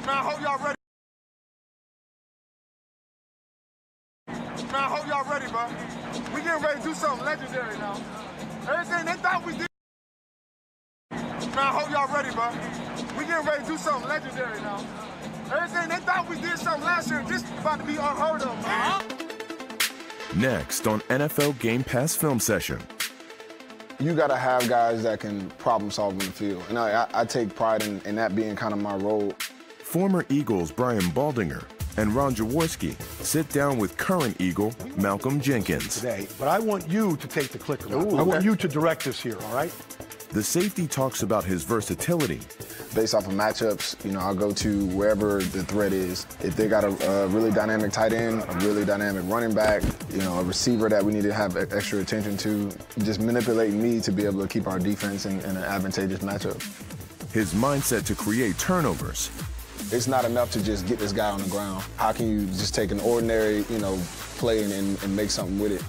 Man, I hope y'all ready. Man, I hope y'all ready, bro. We getting ready to do something legendary now. Everything they thought we did. Man, I hope y'all ready, bro. We getting ready to do something legendary now. Everything they thought we did something last year, this about to be unheard of, man. Next on NFL Game Pass Film Session. You got to have guys that can problem solve in the field. And I, I, I take pride in, in that being kind of my role. Former Eagles Brian Baldinger and Ron Jaworski sit down with current Eagle Malcolm Jenkins. today, but I want you to take the clicker. I want you to direct this here, all right? The safety talks about his versatility Based off of matchups, you know, I'll go to wherever the threat is. If they got a, a really dynamic tight end, a really dynamic running back, you know, a receiver that we need to have extra attention to, just manipulate me to be able to keep our defense in, in an advantageous matchup. his mindset to create turnovers, It's not enough to just get this guy on the ground. How can you just take an ordinary, you know, play and, and, and make something with it?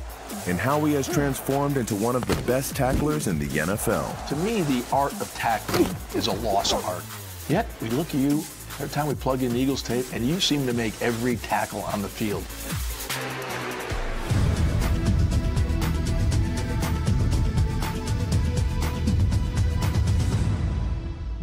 and how he has transformed into one of the best tacklers in the NFL. To me, the art of tackling is a lost art. Yet, we look at you every time we plug in the Eagles tape, and you seem to make every tackle on the field.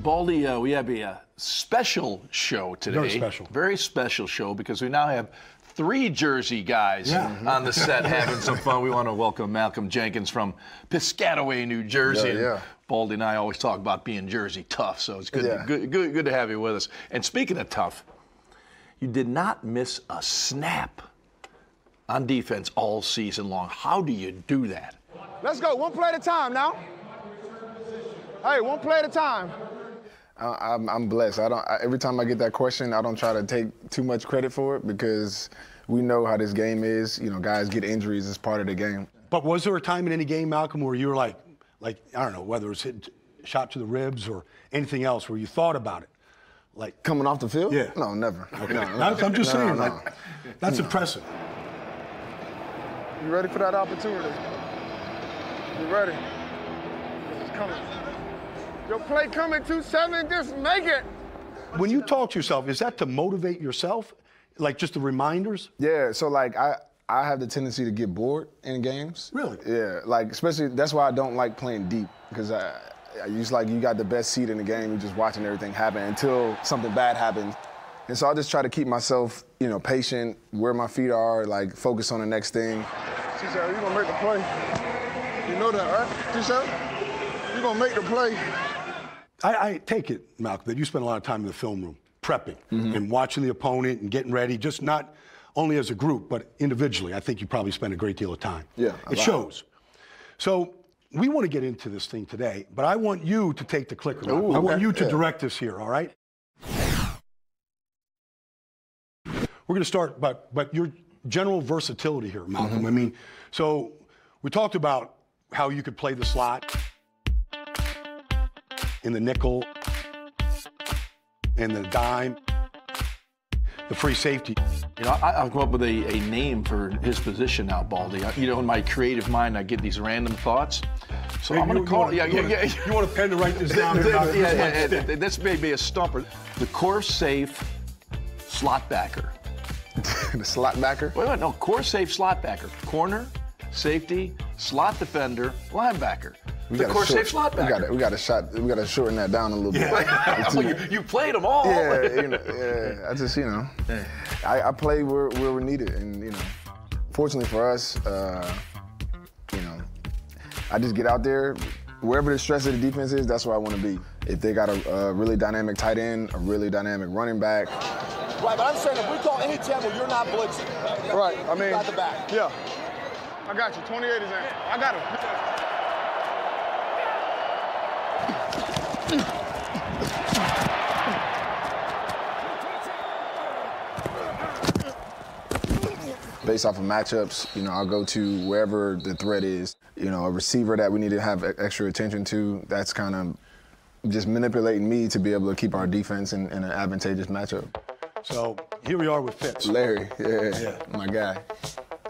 Baldy, uh, we have a, uh, special show today. Very special. Very special show because we now have three Jersey guys Yeah. on the set having some fun. We want to welcome Malcolm Jenkins from Piscataway, New Jersey. Yeah, yeah. Baldy and I always talk about being Jersey tough, so it's good, Yeah. good, good, good to have you with us. And speaking of tough, you did not miss a snap on defense all season long. How do you do that? Let's go, one play at a time now. Hey, one play at a time. I, I'm, I'm blessed. I don't. I, every time I get that question, I don't try to take too much credit for it because we know how this game is. You know, guys get injuries as part of the game. But was there a time in any game, Malcolm, where you were like, like I don't know, whether it's hit, shot to the ribs or anything else, where you thought about it? Like, Coming off the field? Yeah. No, never. Okay. No, no, that's, I'm just no, saying, no. like, that's impressive. You ready for that opportunity? You ready? It's coming. Your play coming 2-7, just make it. When you talk to yourself, is that to motivate yourself? Like just the reminders? Yeah, so like I I have the tendency to get bored in games. Really? Yeah, like especially that's why I don't like playing deep because I, I just like you got the best seat in the game. You're just watching everything happen until something bad happens. And so I just try to keep myself, you know, patient, where my feet are, like focus on the next thing. She said, you gonna make the play. You know that, right? She said, you gonna make the play. I, I take it, Malcolm, that you spend a lot of time in the film room prepping and watching the opponent and getting ready, just not only as a group, but individually. I think you probably spend a great deal of time. Yeah, It lot. shows. So we want to get into this thing today, but I want you to take the clicker. Ooh, I want you to Yeah. direct this here, all right? We're going to start, but but your general versatility here, Malcolm. Mm-hmm. I mean, so we talked about how you could play the slot in the nickel, and the dime, the free safety. You know, I, I've come up with a, a name for his position now, Baldy. I- You know, in my creative mind, I get these random thoughts. So I'm going to call it. Yeah, yeah, yeah. You want a pen to write this down? Yeah, yeah, This yeah, yeah, yeah, This may be a stumper. The core safe slot backer. the slot backer. Wait, wait, no, core safe slot backer. Corner, safety, slot defender, linebacker. The gotta core short- slot We got backer. we got to shot. We got to shorten that down a little bit. Well, you, you played them all. Yeah, you know, yeah. I just, you know, I, I play where, where we're needed, and you know, fortunately for us, uh, you know, I just get out there. Wherever the stress of the defense is, that's where I want to be. If they got a, a really dynamic tight end, a really dynamic running back, Right, but I'm saying if we call any tackle, you're not blitzing. Right, I You mean, got the back. yeah. I got you, 28 is in. I got him. Based off of matchups, you know, I'll go to wherever the threat is. You know, a receiver that we need to have extra attention to. That's kind of just manipulating me to be able to keep our defense in, in an advantageous matchup. So here we are with Fitz. Larry, yeah, Yeah. my guy.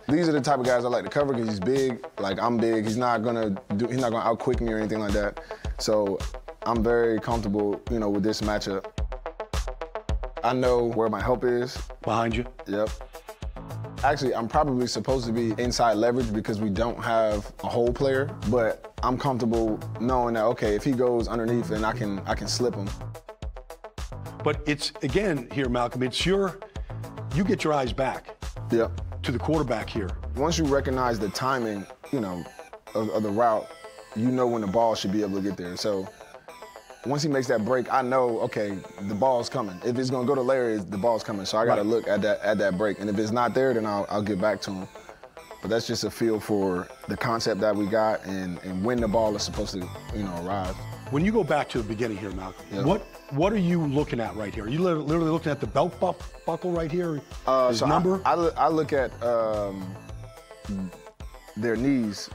These are the type of guys I like to cover because he's big. Like I'm big. He's not gonna do. He's not gonna outquick me or anything like that. So I'm very comfortable, you know, with this matchup. I know where my help is. Behind you. Yep. Actually, I'm probably supposed to be inside leverage because we don't have a hole player, but I'm comfortable knowing that okay, if he goes underneath, then I can I can slip him. But it's again here, Malcolm. It's your. You get your eyes back Yep. to the quarterback here. Once you recognize the timing, you know, of, of the route, you know when the ball should be able to get there. So once he makes that break, I know okay, the ball's coming. If it's gonna go to Larry, the ball's coming. So I gotta Right. look at that at that break, and if it's not there, then I'll, I'll get back to him. But that's just a feel for the concept that we got and, and when the ball is supposed to, you know, arrive. When you go back to the beginning here, Malcolm, Yeah. what what are you looking at right here? Are you lit- literally looking at the belt bu- buckle right here? Uh, His so I- number? I, look- I look at um, their knees.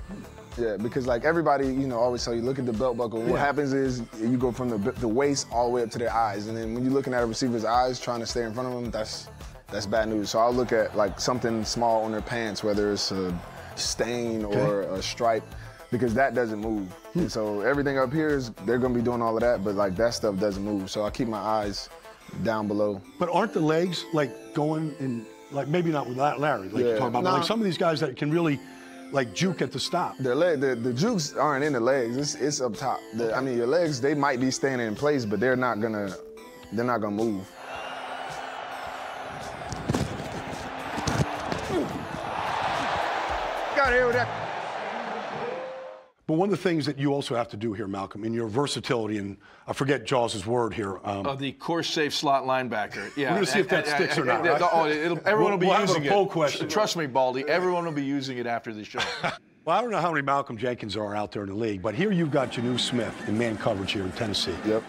Yeah, because like everybody, you know, always tell you, look at the belt buckle. What Yeah. happens is you go from the, the waist all the way up to their eyes, and then when you're looking at a receiver's eyes, trying to stay in front of them, that's that's bad news. So I'll look at like something small on their pants, whether it's a stain or a stripe, because that doesn't move. Hmm. So everything up here is they're gonna be doing all of that, but like that stuff doesn't move. So I keep my eyes down below. But aren't the legs like going and like maybe not with La- Larry, like you're talking about, but like some of these guys that can really like juke at the stop. The leg, the, the jukes aren't in the legs. It's, it's up top. The, I mean, your legs they might be staying in place, but they're not gonna they're not gonna move. Got here with that. But one of the things that you also have to do here, Malcolm, in your versatility, and I forget Jaws' word here. Um, Uh, the course safe slot linebacker. Yeah. We're gonna see if that sticks or not, right? Oh, it'll, everyone will be We'll have a poll it. question. Trust me, Baldy. Everyone will be using it after the show. well, I don't know how many Malcolm Jenkins are out there in the league, but here you've got Jonnu Smith in man coverage here in Tennessee. Yep.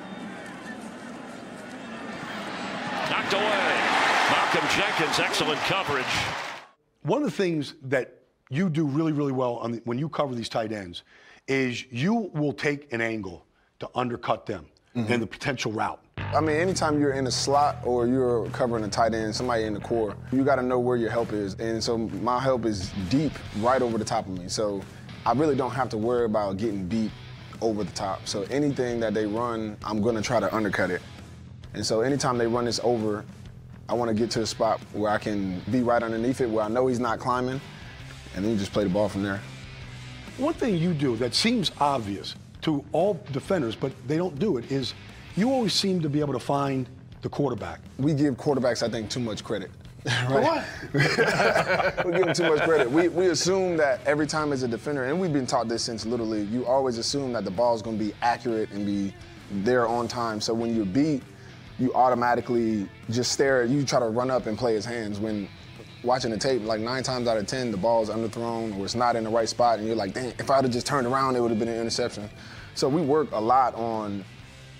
Knocked away. Malcolm Jenkins, excellent coverage. One of the things that you do really, really well on the, when you cover these tight ends is you will take an angle to undercut them mm-hmm. and the potential route. I mean, anytime you're in a slot or you're covering a tight end, somebody in the core, you got to know where your help is. And so my help is deep, right over the top of me. So I really don't have to worry about getting beat over the top. So anything that they run, I'm going to try to undercut it. And so anytime they run this over, I want to get to a spot where I can be right underneath it, where I know he's not climbing, and then you just play the ball from there. One thing you do that seems obvious to all defenders, but they don't do it, is you always seem to be able to find the quarterback. We give quarterbacks, I think, too much credit. Right? we give them too much credit. We, we assume that every time as a defender, and we've been taught this since Little League, you always assume that the ball's going to be accurate and be there on time. So when you're beat, you automatically just stare, you try to run up and play his hands. When watching the tape, like nine times out of 10, the ball's underthrown or it's not in the right spot, and you're like, dang, if I'd have just turned around, it would have been an interception. So we work a lot on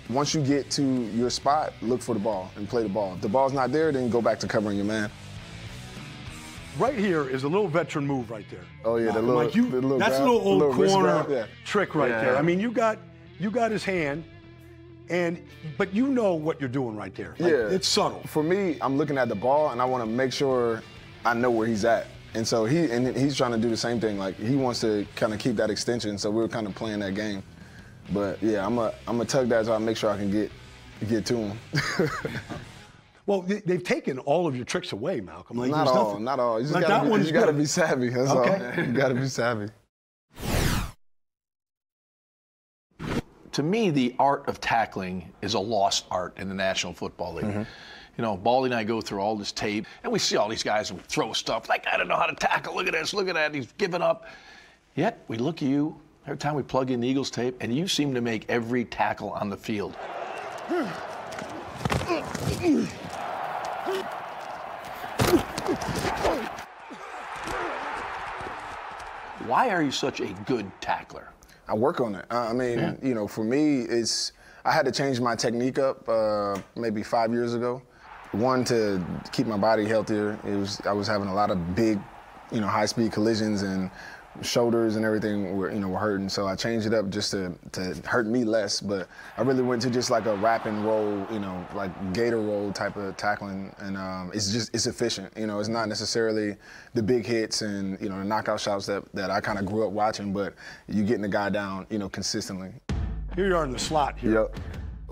once you get to your spot, look for the ball and play the ball. If the ball's not there, then go back to covering your man. Right here is a little veteran move right there. Oh, yeah, the little- like you, the little that's grab- a little old little corner yeah. trick right Yeah. there. I mean, you got you got his hand, and but you know what you're doing right there. Like, Yeah. it's subtle. For me, I'm looking at the ball and I want to make sure I know where he's at. And so he and he's trying to do the same thing. Like he wants to kind of keep that extension. So we were kind of playing that game. But yeah, I'm a I'm a tug that so I make sure I can get get to him. Well, they, they've taken all of your tricks away, Malcolm. Like, not all, nothing- not all. You just like gotta, that be, one's you gotta be savvy. That's Okay. all. You gotta be savvy. to me, the art of tackling is a lost art in the National Football League. Mm-hmm. You know, Baldy and I go through all this tape, and we see all these guys throw stuff like, I don't know how to tackle. Look at this, look at that. He's given up. Yet we look at you every time we plug in the Eagles tape, and you seem to make every tackle on the field. Why are you such a good tackler? I work on it. I mean, you know, for me, it's I had to change my technique up uh, maybe five years ago. One to keep my body healthier. It was I was having a lot of big, you know, high speed collisions and shoulders and everything were you know were hurting. So I changed it up just to to hurt me less. But I really went to just like a wrap and roll, you know, like gator roll type of tackling, and um, it's just it's efficient. You know, it's not necessarily the big hits and you know the knockout shots that that I kind of grew up watching, but you getting the guy down, you know, consistently. Here you are in the slot here. Yep.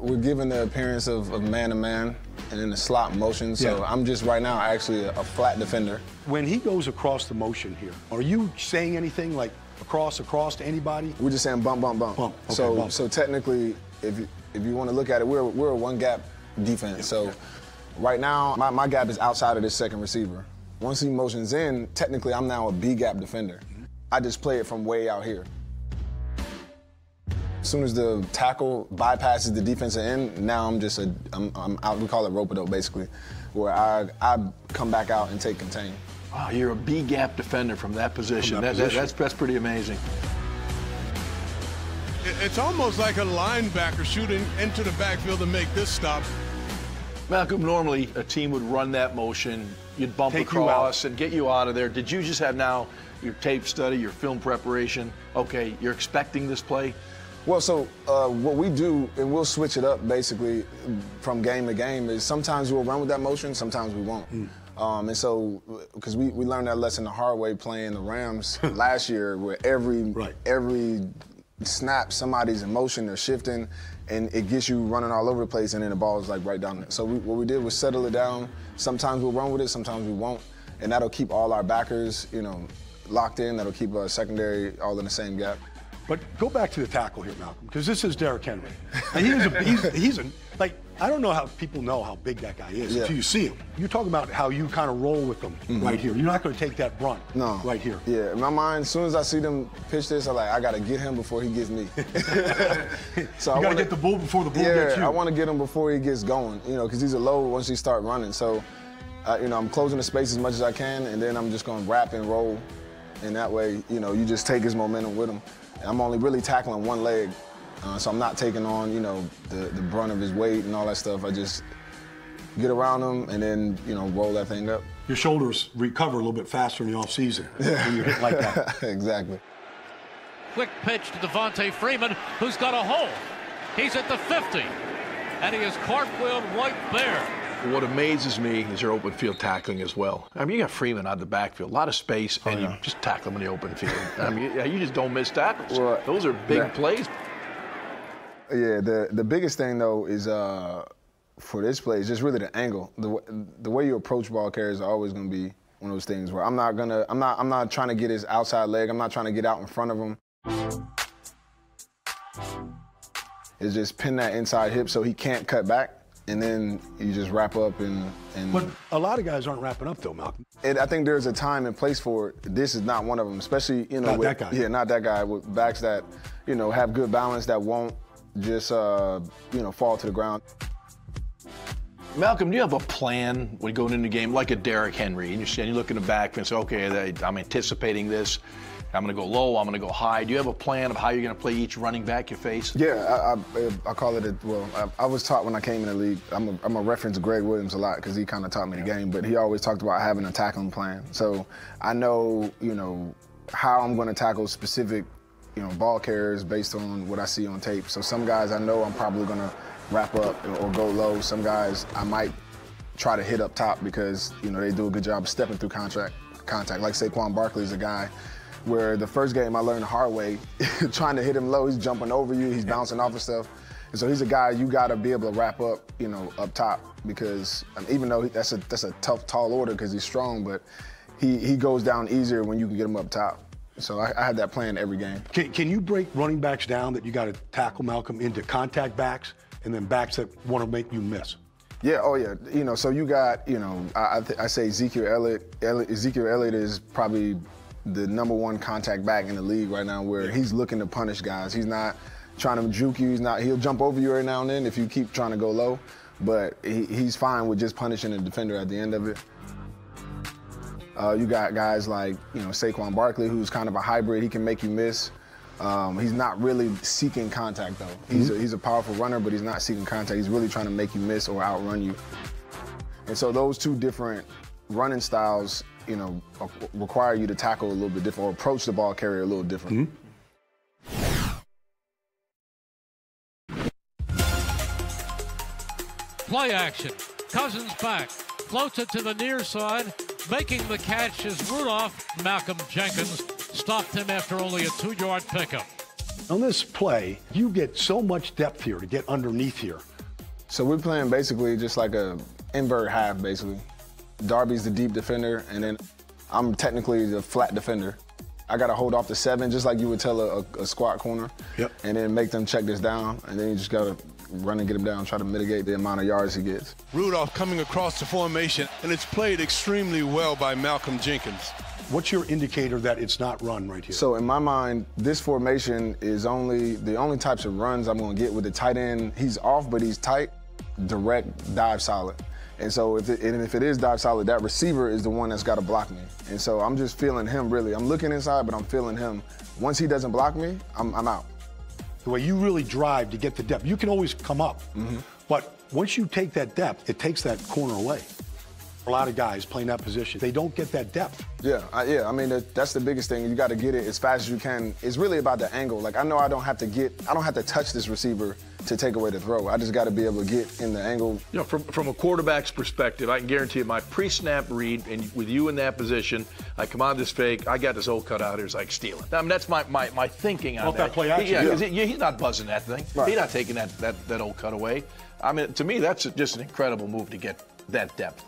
We're given the appearance of, of man to man, and in the slot motion. So Yeah. I'm just right now actually a, a flat defender. When he goes across the motion here, are you saying anything like across, across to anybody? We're just saying bump, bump, bump. Bump, okay, so bump. so technically, if you, if you want to look at it, we're we're a one gap defense. So right now, my, my gap is outside of this second receiver. Once he motions in, technically I'm now a B gap defender. Mm-hmm. I just play it from way out here. As soon as the tackle bypasses the defensive end, now I'm just a I'm, I'm out. We call it rope dope basically, where I I come back out and take contain. Wow, you're a B gap defender from that position. From that That- that- that's, that's pretty amazing. It's almost like a linebacker shooting into the backfield to make this stop. Malcolm, normally a team would run that motion, you'd bump Take you across and get you out of there. Did you just have now your tape study, your film preparation? Okay, you're expecting this play? Well, so uh, what we do, and we'll switch it up basically from game to game, is sometimes we'll run with that motion, sometimes we won't. Um, and so, because we, we learned that lesson the hard way playing the Rams last year, where every Right. every snap somebody's in motion, they're shifting, and it gets you running all over the place, and then the ball is like right down there. So we, what we did was settle it down. Sometimes we'll run with it, sometimes we won't, and that'll keep all our backers, you know, locked in. That'll keep our secondary all in the same gap. But go back to the tackle here, Malcolm, because this is Derrick Henry. And he's a, he's, he's a, like, I don't know how people know how big that guy is Yeah. until you see him. You talk about how you kind of roll with them right here. You're not going to take that brunt No. right here. Yeah, in my mind, as soon as I see them pitch this, I'm like, I gotta get him before he gets me. so You got to get the bull before the bull yeah, gets you. I want to get him before he gets going, you know, because he's a low once he start running. So, uh, you know, I'm closing the space as much as I can, and then I'm just going to wrap and roll. And that way, you know, you just take his momentum with him. And I'm only really tackling one leg, uh, so I'm not taking on, you know, the, the brunt of his weight and all that stuff. I just get around him and then, you know, roll that thing up. Your shoulders recover a little bit faster in the offseason when you hit like that. exactly. Quick pitch to Devonta Freeman, who's got a hole. He's at the 50, and he is cartwheeled right there. What amazes me is your open field tackling as well. I mean, you got Freeman out of the backfield, a lot of space, and you just tackle him in the open field. I mean, you just don't miss tackles. Well, Those are big that- plays. Yeah, the the biggest thing though is uh, for this play is just really the angle. The the way you approach ball carriers are always going to be one of those things where I'm not gonna I'm not I'm not trying to get his outside leg. I'm not trying to get out in front of him. It's just pin that inside hip so he can't cut back, and then you just wrap up and and. But a lot of guys aren't wrapping up, though, Malcolm. And I think there's a time and place for it. This is not one of them, especially you know Not with, that guy. Yeah, not that guy with backs that you know have good balance that won't just uh, you know fall to the ground. Malcolm, do you have a plan when going into the game, like a Derrick Henry, and you see, and you look in the back and say, okay, I'm anticipating this. I'm going to go low. I'm going to go high. Do you have a plan of how you're going to play each running back you face? Yeah, I, I, I call it a, well. I, I was taught when I came in the league. I'm a, I'm a reference Gregg Williams a lot because he kind of taught me the game. But he always talked about having a tackling plan. So I know you know how I'm going to tackle specific you know ball carriers based on what I see on tape. So some guys I know I'm probably going to wrap up or, go low. Some guys I might try to hit up top because you know they do a good job of stepping through contract contact. Like Saquon Barkley is a guy where the first game I learned the hard way, trying to hit him low, he's jumping over you, he's bouncing off of stuff. And so he's a guy you got to be able to wrap up, you know, up top because um, even though he, that's a that's a tough tall order because he's strong, but he he goes down easier when you can get him up top. So I, I had that plan every game. Can, can you break running backs down that you got to tackle Malcolm into contact backs and then backs that want to make you miss? Yeah, oh yeah. You know, so you got, you know, I, I, th- I say Ezekiel Elliott, Elliott. Ezekiel Elliott is probably the number one contact back in the league right now, where he's looking to punish guys. He's not trying to juke you. He's not. He'll jump over you every now and then if you keep trying to go low, but he, he's fine with just punishing the defender at the end of it. Uh, you got guys like you know Saquon Barkley, who's kind of a hybrid. He can make you miss. Um, he's not really seeking contact though. He's a, he's a powerful runner, but he's not seeking contact. He's really trying to make you miss or outrun you. And so those two different running styles, you know, require you to tackle a little bit different or approach the ball carrier a little different. Mm-hmm. Play action. Cousins back. Floats it to the near side. Making the catch is Rudolph. Malcolm Jenkins stopped him after only a two yard pickup. On this play, you get so much depth here to get underneath here. So we're playing basically just like a invert half, basically. Darby's the deep defender, and then I'm technically the flat defender. I got to hold off the seven, just like you would tell a, a, a squat corner. Yep. And then make them check this down, and then you just got to run and get him down, try to mitigate the amount of yards he gets. Rudolph coming across the formation, and it's played extremely well by Malcolm Jenkins. What's your indicator that it's not run right here? So in my mind, this formation is only the only types of runs I'm going to get with the tight end. He's off, but he's tight, direct, dive solid. And so if it, and if it is dive solid, that receiver is the one that's got to block me. And so I'm just feeling him really. I'm looking inside, but I'm feeling him. Once he doesn't block me, I'm, I'm out. the way you really drive to get the depth. You can always come up, mm-hmm. but once you take that depth, it takes that corner away. A lot of guys playing that position, they don't get that depth. Yeah, I, yeah. I mean, that, that's the biggest thing. You got to get it as fast as you can. It's really about the angle. Like I know I don't have to get, I don't have to touch this receiver to take away the throw. I just got to be able to get in the angle. You know, from, from a quarterback's perspective, I can guarantee you my pre-snap read, and with you in that position, I come on this fake, I got this old cut out here, it's like stealing. I mean, that's my, my, my thinking on Off that play action, Yeah, 'cause yeah. he- he's not buzzing that thing. Right. He's not taking that, that, that old cut away. I mean, to me, that's just an incredible move to get that depth.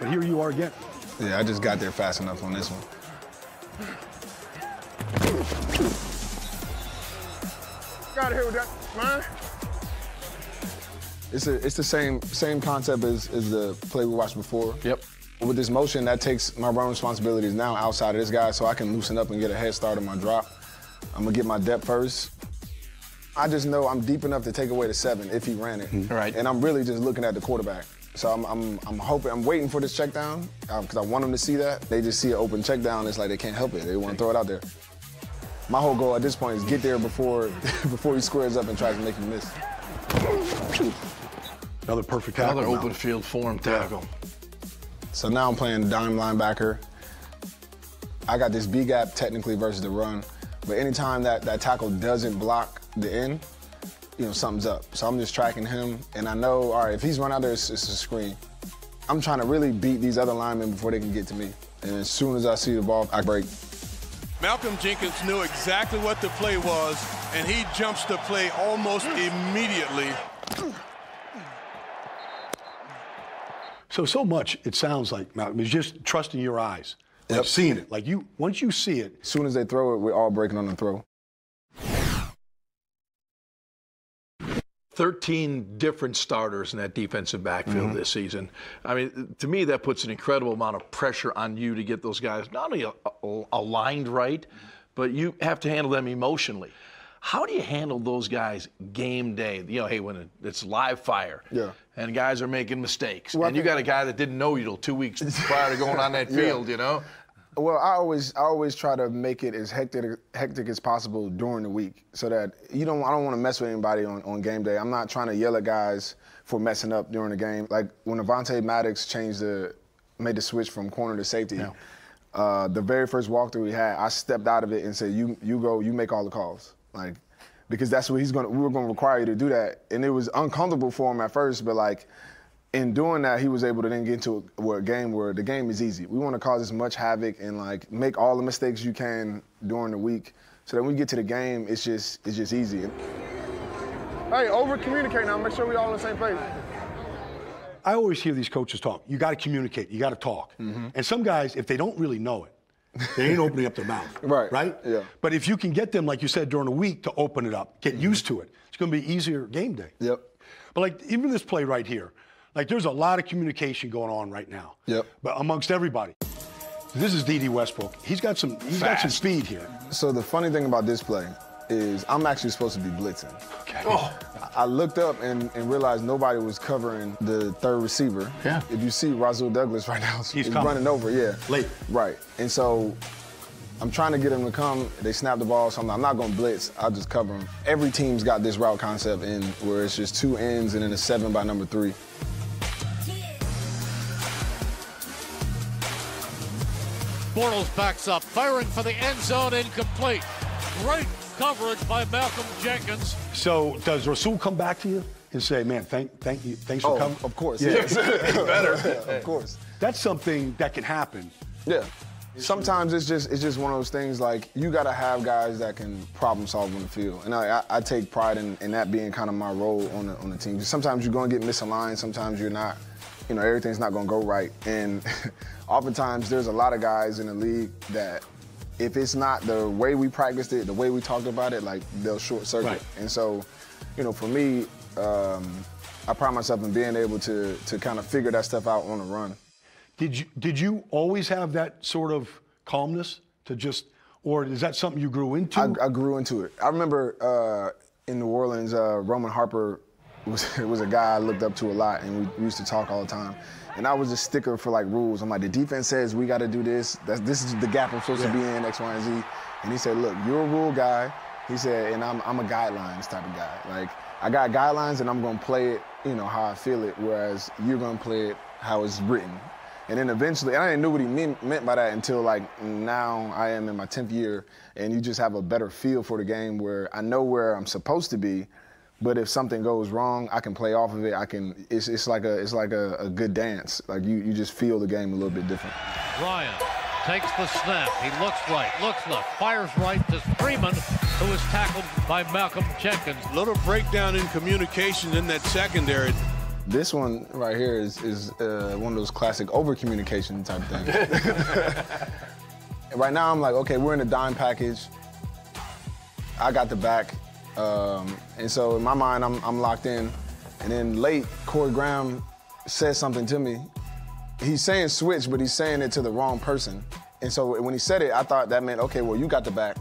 But here you are again. Yeah, I just got there fast enough on this one. Got here with that, man. It's a, it's the same same concept as, as the play we watched before. Yep. With this motion, that takes my run responsibilities now outside of this guy, so I can loosen up and get a head start on my drop. I'm gonna get my depth first. I just know I'm deep enough to take away the seven if he ran it. Right. And I'm really just looking at the quarterback. So I'm, I'm, I'm hoping, I'm waiting for this check down um, because I want them to see that. They just see an open check down. It's like they can't help it. They want to throw it out there. My whole goal at this point is get there before before he squares up and tries to make him miss. Another perfect tackle. Another now. open field form tackle. So now I'm playing dime linebacker. I got this B gap technically versus the run, but anytime that, that tackle doesn't block the end, you know, something's up. So I'm just tracking him, and I know, all right, if he's run out there, it's, it's a screen. I'm trying to really beat these other linemen before they can get to me. And as soon as I see the ball, I break. Malcolm Jenkins knew exactly what the play was, and he jumps the play almost immediately. So, so much, it sounds like, Malcolm, is just trusting your eyes. Like Yep. seeing it. Like you, once you see it, As soon as they throw it, we're all breaking on the throw. 13 different starters in that defensive backfield Mm-hmm. this season. I mean, to me, that puts an incredible amount of pressure on you to get those guys not only aligned right, but you have to handle them emotionally. How do you handle those guys game day? You know, hey, when it's live fire, Yeah. and guys are making mistakes, Well, and you got a guy that didn't know you till two weeks prior to going on that Yeah. field, you know? Well, I always I always try to make it as hectic hectic as possible during the week, so that you don't I don't want to mess with anybody on, on game day. I'm not trying to yell at guys for messing up during the game. Like when Avonte Maddox changed the made the switch from corner to safety. Uh, the very first walkthrough we had, I stepped out of it and said, "You you go, you make all the calls." Like because that's what he's gonna. We were gonna require you to do that, and it was uncomfortable for him at first, but like in doing that, he was able to then get into a, where a game where the game is easy. We want to cause as much havoc and like make all the mistakes you can during the week, so that when we get to the game, it's just it's just easy. Hey, over communicate now. Make sure we all on the same page. I always hear these coaches talk. You got to communicate. You got to talk. Mm-hmm. And some guys, if they don't really know it, they ain't opening up their mouth. Right, Right? yeah. But if you can get them, like you said, during the week to open it up, get used to it, it's going to be easier game day. Yep. But like even this play right here, like there's a lot of communication going on right now. Yep. But amongst everybody. This is Dede Westbrook. He's got some. He's got some speed here. So the funny thing about this play is I'm actually supposed to be blitzing. Okay. Oh. I looked up and, and realized nobody was covering the third receiver. Yeah. If you see Rasul Douglas right now, he's, coming. running over, yeah. Late. Right. And so I'm trying to get him to come. They snap the ball, so I'm, I'm not going to blitz. I'll just cover him. Every team's got this route concept in where it's just two ends and then a seven by number three. Bortles backs up, firing for the end zone, incomplete. Great coverage by Malcolm Jenkins. So does Rasul come back to you and say, "Man, thank, thank you, thanks for Oh, coming"? of course. Yeah. Yes. Better. of course. That's something that can happen. Yeah. Sometimes it's just it's just one of those things like you got to have guys that can problem solve on the field, and I, I, I take pride in, in, that being kind of my role on the on the team. Sometimes you're going to get misaligned, sometimes you're not. You know, everything's not going to go right, and oftentimes there's a lot of guys in the league that if it's not the way we practiced it, the way we talked about it, like they'll short circuit. Right. And so, you know, for me, um, I pride myself in being able to to kind of figure that stuff out on the run. Did you did you always have that sort of calmness to just, or is that something you grew into? I, I grew into it. I remember uh, in New Orleans, uh, Roman Harper was was a guy I looked up to a lot, and we, used to talk all the time. And I was a sticker for like rules. I'm like, the defense says we got to do this. That's, this is the gap I'm supposed yeah. to be in, X, Y, and Z. And he said, look, you're a rule guy. He said, and I'm, I'm a guidelines type of guy. Like, I got guidelines and I'm going to play it, you know, how I feel it, whereas you're going to play it how it's written. And then eventually, and I didn't know what he mean, meant by that until like now I am in my 10th year, and you just have a better feel for the game where I know where I'm supposed to be, but if something goes wrong, I can play off of it. I can. It's, it's like a it's like a, a good dance. Like you you just feel the game a little bit different. Ryan takes the snap. He looks right, looks left, fires right to Freeman, who is tackled by Malcolm Jenkins. Little breakdown in communication in that secondary. This one right here is is uh, one of those classic over communication type things. right now, I'm like, okay, we're in a dime package. I got the back. Um, and so in my mind, I'm, I'm locked in. And then late, Corey Graham says something to me. He's saying switch, but he's saying it to the wrong person. And so when he said it, I thought that meant, okay, well, you got the back.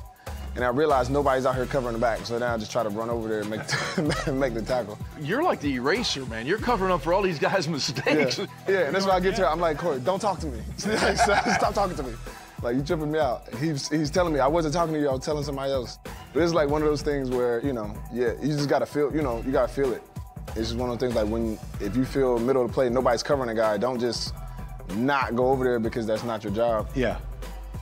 And I realized nobody's out here covering the back, so then I just try to run over there and make, make the tackle. You're like the eraser, man. You're covering up for all these guys' mistakes. Yeah, yeah and that's why I get to it. I'm like, Corey, don't talk to me. Stop talking to me. Like, you tripping me out. He's, he's telling me, I wasn't talking to you, I was telling somebody else. But it's like one of those things where, you know, yeah, you just gotta feel, you know, you gotta feel it. It's just one of those things like when, if you feel middle of the play, nobody's covering a guy, don't just not go over there because that's not your job. Yeah.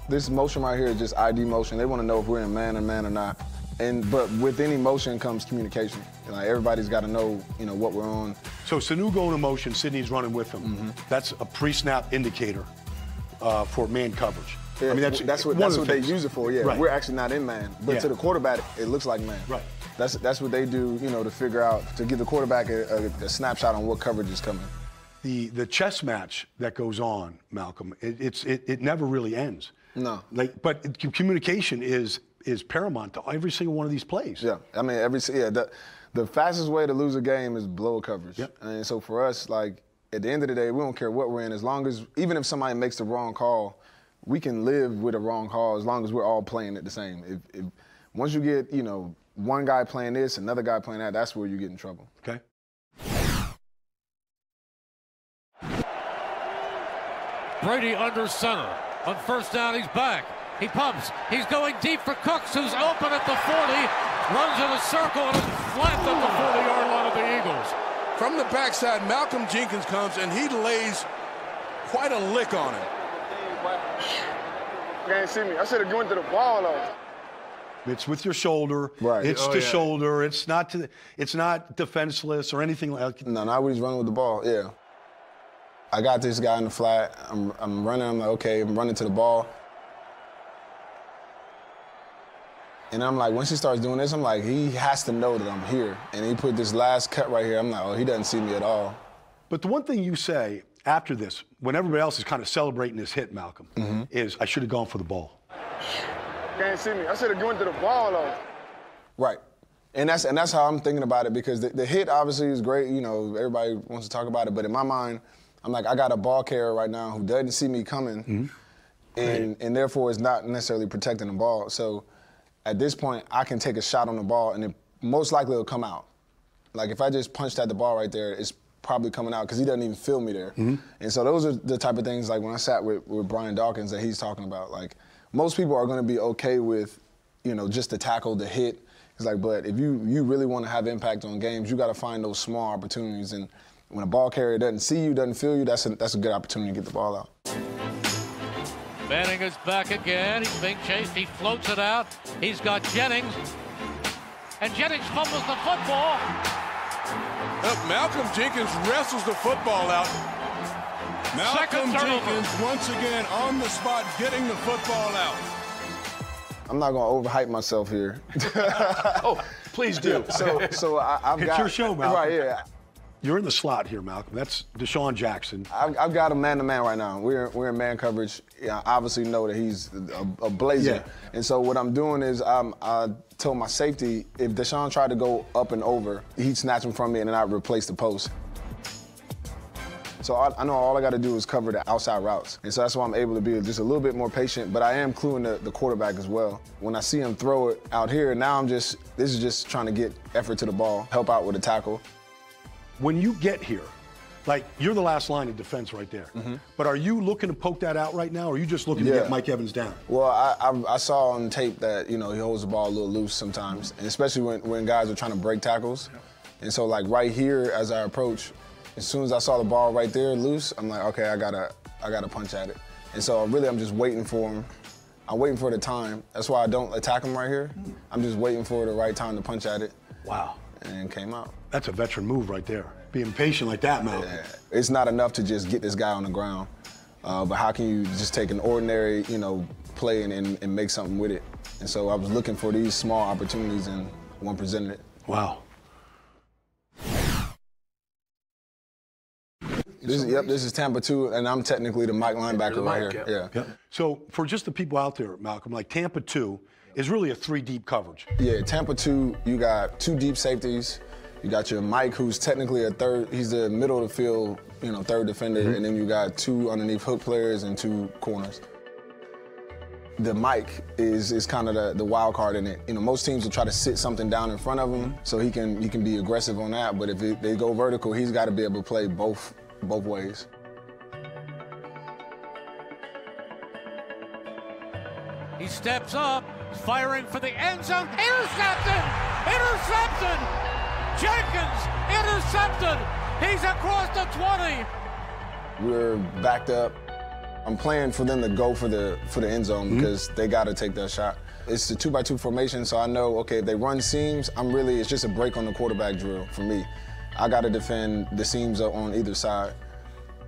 This motion right here is just ID motion. They wanna know if we're in man or man or not. And but with any motion comes communication. Like everybody's got to know, you know, what we're on. So Sanu going to motion, Sidney's running with him. Mm-hmm. That's a pre-snap indicator uh, for man coverage. Yeah, I mean, that's, that's what, that's what they use it for. Yeah, right. we're actually not in man, but yeah. to the quarterback, it looks like man. Right. That's that's what they do, you know, to figure out to give the quarterback a, a, a snapshot on what coverage is coming. The the chess match that goes on, Malcolm, it, it's it, it never really ends. No. Like, but communication is is paramount to every single one of these plays. Yeah, I mean, every yeah, the, the fastest way to lose a game is blow coverage. Yep. And so for us, like at the end of the day, we don't care what we're in, as long as even if somebody makes the wrong call we can live with a wrong call as long as we're all playing it the same. If, if once you get, you know, one guy playing this, another guy playing that, that's where you get in trouble. Okay. Brady under center. On first down, he's back. He pumps. He's going deep for Cooks, who's open at the 40, runs in a circle and is flat at the 40-yard line of the Eagles. From the backside, Malcolm Jenkins comes and he lays quite a lick on him. You can't see me. I should have gone to the ball though. It's with your shoulder. Right. It's oh, to yeah. shoulder. It's not to. It's not defenseless or anything like. No, not when he's running with the ball. Yeah. I got this guy in the flat. I'm, I'm running. I'm like, okay, I'm running to the ball. And I'm like, once he starts doing this, I'm like, he has to know that I'm here. And he put this last cut right here. I'm like, oh, he doesn't see me at all. But the one thing you say after this, when everybody else is kind of celebrating this hit, Malcolm, mm-hmm. is I should have gone for the ball. Can't see me. I should have gone to the ball though. Right. And that's and that's how I'm thinking about it because the, the, hit obviously is great. You know, everybody wants to talk about it, but in my mind, I'm like, I got a ball carrier right now who doesn't see me coming, mm-hmm. and right. and therefore is not necessarily protecting the ball. So at this point, I can take a shot on the ball, and it most likely will come out. Like if I just punched at the ball right there, it's probably coming out because he doesn't even feel me there. Mm-hmm. And so those are the type of things like when I sat with, with Brian Dawkins that he's talking about. Like most people are going to be okay with, you know, just the tackle, the hit. It's like, but if you you really want to have impact on games, you got to find those small opportunities. And when a ball carrier doesn't see you, doesn't feel you, that's a, that's a good opportunity to get the ball out. Manning is back again. He's being chased. He floats it out. He's got Jennings. And Jennings fumbles the football. Malcolm Jenkins wrestles the football out. Malcolm Jenkins once again on the spot getting the football out. I'm not gonna overhype myself here. Oh, please do. so, so I, I've It's got your show, Malcolm. Right, yeah. You're in the slot here, Malcolm. That's DeSean Jackson. I've, I've got a man-to-man right now. We're we're in man coverage. Yeah, I obviously know that he's a, a blazer, Yeah. and so what I'm doing is I'm, I told my safety if DeSean tried to go up and over, he'd snatch him from me, and then I'd replace the post. So I, I know all I got to do is cover the outside routes, and so that's why I'm able to be just a little bit more patient. But I am cluing the, the quarterback as well. When I see him throw it out here, now I'm just this is just trying to get effort to the ball, help out with a tackle. When you get here, like you're the last line of defense right there. But are you looking to poke that out right now, or are you just looking to Mm-hmm. Get Mike Evans down? Well, I, I, I saw on tape that you know he holds the ball a little loose sometimes, and especially when, when guys are trying to break tackles. And so like right here as I approach, as soon as I saw the ball right there loose, I'm like, okay, I gotta I gotta punch at it. And so really I'm just waiting for him. I'm waiting for the time. That's why I don't attack him right here. I'm just waiting for the right time to punch at it, Wow. and it came out. That's a veteran move right there. Being patient like that, Malcolm. It's not enough to just get this guy on the ground, uh, but how can you just take an ordinary, you know, play and, and, and make something with it? And so I was looking for these small opportunities, and one presented it. Wow. This is, yep, this is Tampa 2, and I'm technically the Mike linebacker the right here. yeah. Yeah. Yep. So for just the people out there, Malcolm, like Tampa 2 is really a three deep coverage. Yeah, Tampa 2, you got two deep safeties. You got your Mike, who's technically a third, he's the middle of the field, you know, third defender, mm-hmm. and then you got two underneath hook players and two corners. The Mike is is kind of the, the wild card in it. You know, most teams will try to sit something down in front of him so he can he can be aggressive on that. But if it, they go vertical, he's got to be able to play both both ways. He steps up, firing for the end zone. Intercepted! Intercepted! Jenkins intercepted! He's across the 20. We're backed up. I'm playing for them to go for the for the end zone mm-hmm. because they got to take that shot. It's a two by two formation, so I know okay if they run seams, I'm really it's just a break on the quarterback drill for me. I got to defend the seams on either side.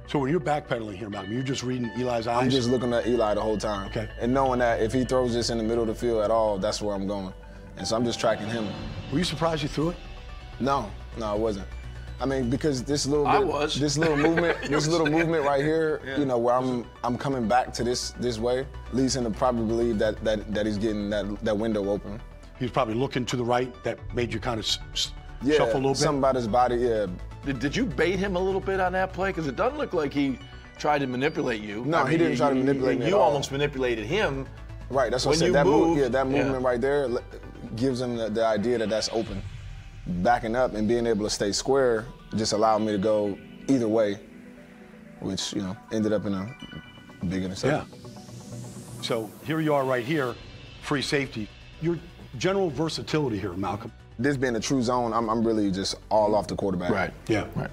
So when you're backpedaling here, Malcolm, you're just reading Eli's eyes. I'm just looking at Eli the whole time, Okay. and knowing that if he throws this in the middle of the field at all, that's where I'm going, and so I'm just tracking him. Were you surprised you threw it? No, no, I wasn't. I mean, because this little I bit, was. this little movement, this little movement right here, you know, where I'm I'm coming back to this this way, leads him to probably believe that that, that he's getting that that window open. He was probably looking to the right. That made you kind of s- s- Yeah, shuffle a little bit. something about his body. Yeah, Did, did you bait him a little bit on that play? Because it doesn't look like he tried to manipulate you. No, he didn't try to you- manipulate me You all. almost manipulated him. right. That's what When I said. That move, yeah, that yeah. movement right there gives him the, the idea that that's open. Backing up and being able to stay square just allowed me to go either way, which you know ended up in a big interception. yeah. So here you are right here, free safety. Your general versatility here, Malcolm. This being a true zone, I'm, I'm really just all off the quarterback. Right. Yeah. Right.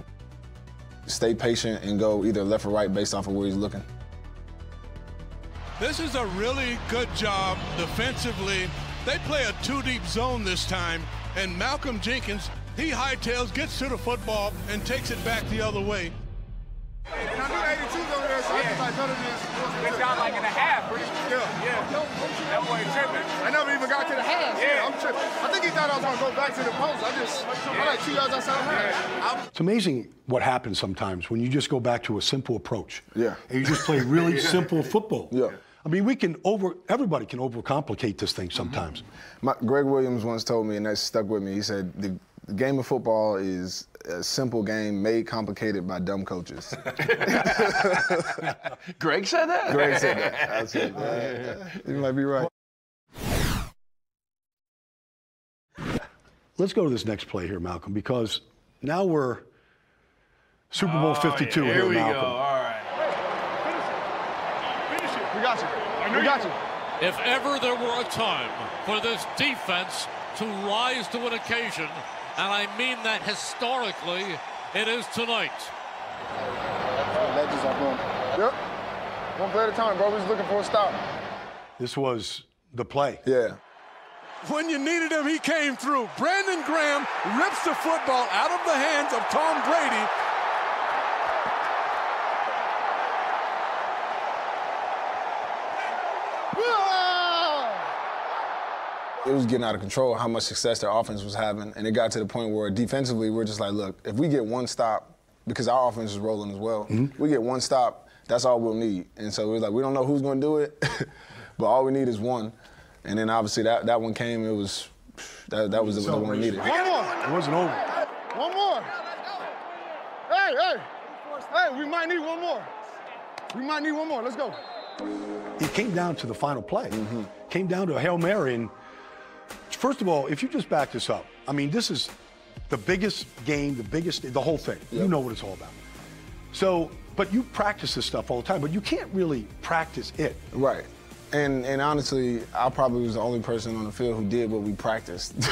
stay patient and go either left or right based off of where he's looking. This is a really good job defensively. They play a two deep zone this time, and Malcolm Jenkins, he hightails, gets to the football, and takes it back the other way. And I knew 82's over there, so I just like better than Good job, like in the half, pretty Yeah. Yeah. That boy tripping. I never even got to the half. Yeah. I'm tripping. I think he thought I was gonna go back to the post. I just, I like two yards outside the half. It's amazing what happens sometimes when you just go back to a simple approach. Yeah. And you just play really simple football. Yeah. I mean, we can over, everybody can overcomplicate this thing sometimes. Mm-hmm. My, Gregg Williams once told me, and that stuck with me. He said, the, the game of football is a simple game made complicated by dumb coaches. Gregg said that? Gregg said that. I said, that. you might be right. Let's go to this next play here, Malcolm, because now we're Super Bowl 52 Oh, Here here, we go. Malcolm. All right. We got you. We got you. If ever there were a time for this defense to rise to an occasion, and I mean that historically, it is tonight. Legends are going. Yep. One play at a time, bro. We're looking for a stop. This was the play. Yeah. When you needed him, he came through. Brandon Graham rips the football out of the hands of Tom Brady. It was getting out of control how much success their offense was having, and it got to the point where defensively we're just like, look, if we get one stop, because our offense is rolling as well, mm-hmm. we get one stop, that's all we'll need. And so it was like, we don't know who's going to do it, but all we need is one. And then obviously that, that one came. It was that, that was the, the one we needed. One more. It wasn't over. One more. Hey, hey. Hey, we might need one more. We might need one more. Let's go. It came down to the final play. Mm-hmm. Came down to a Hail Mary. And first of all, if you just back this up, I mean, this is the biggest game, the biggest, the whole thing. You know what it's all about. So, but you practice this stuff all the time, but you can't really practice it. Right. And and honestly, I probably was the only person on the field who did what we practiced.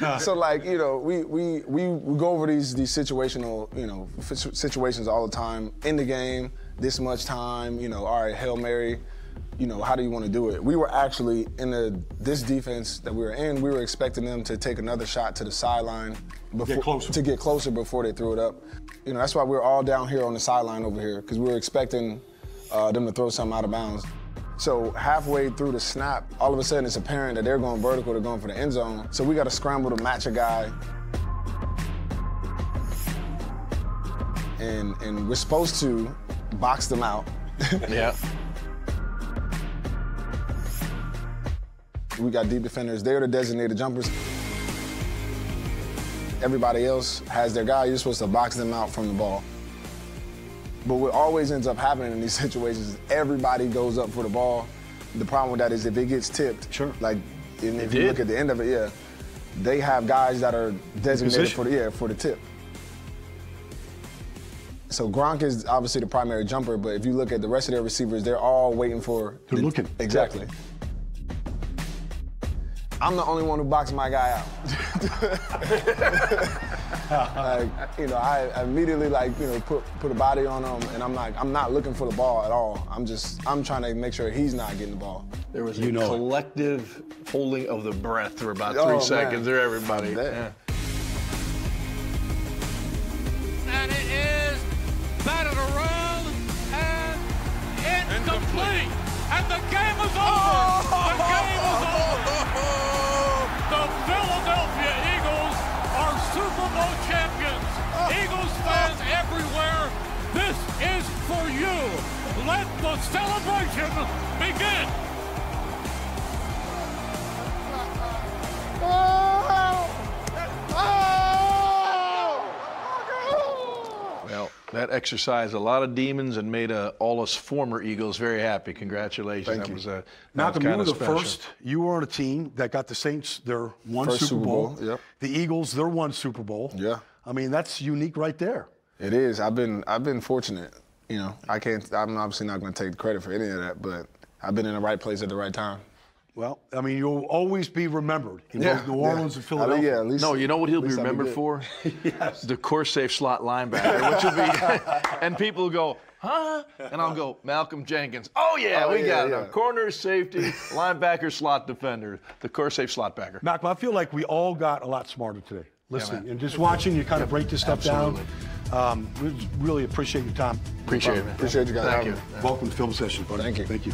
so, so, like you know, we, we we we go over these these situational you know situations all the time in the game. This much time, you know. All right, hail mary. You know, how do you want to do it? We were actually in the this defense that we were in. We were expecting them to take another shot to the sideline before, closer. to get closer before they threw it up. You know, that's why we were all down here on the sideline over here because we were expecting uh, them to throw something out of bounds. So halfway through the snap, all of a sudden it's apparent that they're going vertical, they're going for the end zone. So we got to scramble to match a guy. And and we're supposed to box them out. Yeah. We got deep defenders. They're the designated jumpers. Everybody else has their guy. You're supposed to box them out from the ball. But what always ends up happening in these situations is everybody goes up for the ball. The problem with that is if it gets tipped, Sure. like and if you did. look at the end of it, yeah, they have guys that are designated Position. for the yeah for the tip. So Gronk is obviously the primary jumper, but if you look at the rest of their receivers, they're all waiting for. They're the- looking. Exactly. I'm the only one who boxed my guy out. like, you know, I immediately like, you know, put put a body on him, and I'm like, I'm not looking for the ball at all. I'm just, I'm trying to make sure he's not getting the ball. There was You a know it. collective holding of the breath for about oh, three Oh, man. seconds there, everybody. I'm. Yeah. And it is batted around and incomplete. And the game is over. The oh! Eagles fans everywhere, this is for you. Let the celebration begin. Well, that exercised a lot of demons and made uh, all us former Eagles very happy. Congratulations. Thank that you. was uh, that Malcolm, was you were the special. first. You were on a team that got the Saints their one First Super Super Bowl. Bowl, yep. The Eagles their one Super Bowl. Yeah. I mean, that's unique right there. It is. I've been, I've been fortunate. You know, I can't. I'm obviously not going to take credit for any of that, but I've been in the right place at the right time. Well, I mean, you'll always be remembered in Yeah, both New yeah. Orleans and I think, Philadelphia. yeah, at least- No, you know what he'll be least I'll be remembered for? yes. The course safe slot linebacker, which will be, and people will go, huh? And I'll go, Malcolm Jenkins. Oh yeah, Oh, we yeah, got yeah. him. Corner, safety, linebacker, slot defender, the course safe slot backer. Malcolm, I feel like we all got a lot smarter today. Listening man. and just watching you kind of break this stuff Absolutely. down. Um, we really appreciate your time. Appreciate it, man. Appreciate you guys Thank you. Welcome to Film Session, buddy. Thank you. Thank you.